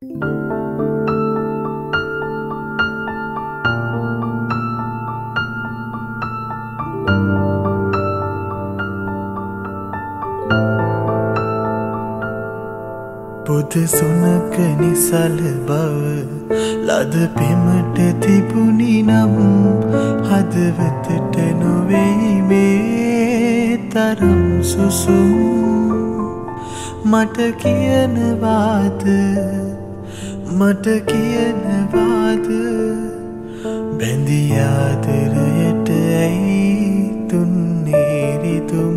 පුද සුනක නිසල බව ලද පෙමට තිබුණි නම් හදවතට නොවෙයි මේ තරම් සුසුම්. මට කියනවාද මට කියනවාද? බැඳියාදරයට ඇයි තුන්නේරිතුම්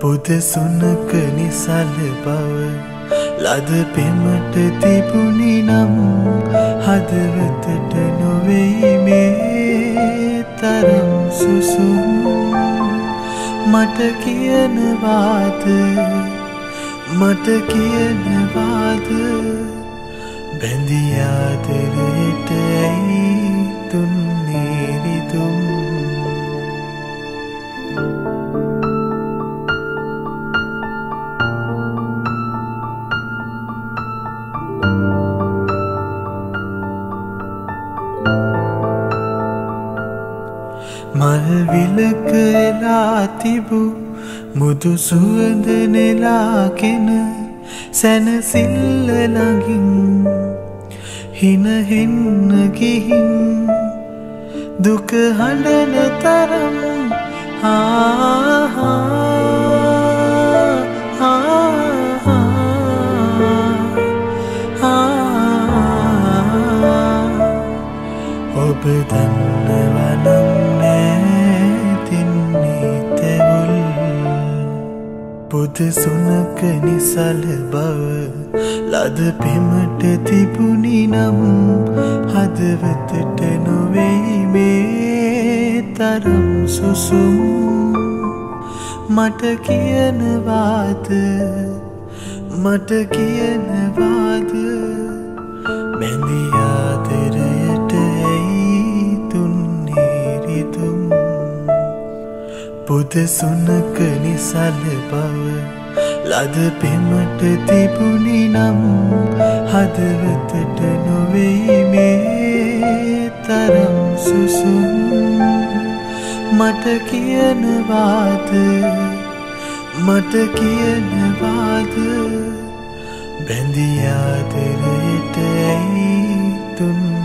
පුද සුනක නිසල බව ලද පෙමට තිබුණි නම් හදවතට නොවෙයි මේ තරම් සුසුම්. මට කියනවාද? මට කියනවාද බැඳියාදරයට ඇයි තුන්නේරිතුම් මල්විලක එලා තිබූ මුදු සුවඳ නෙලාගෙන සැනසිල්ල ළඟින්. හිනහෙන්න ගිහින් දුක හඬන තරම් ආහා. ඔබ දන්නවනම් පුද සුනක නිසල බව ලද පෙමට තිබුණි නම් හදවතට නොවෙයි මේ තරම් සුසුම්. මට කියනවාද මට කියනවාද සුනක නිසල බව ලද පෙමට තිබුණි නම් හදවතට නොවෙයි මේ තරම් සුසුම්. මට කියනවාද මට කියනවාද බැඳියාදරයට ඇයි තුන්?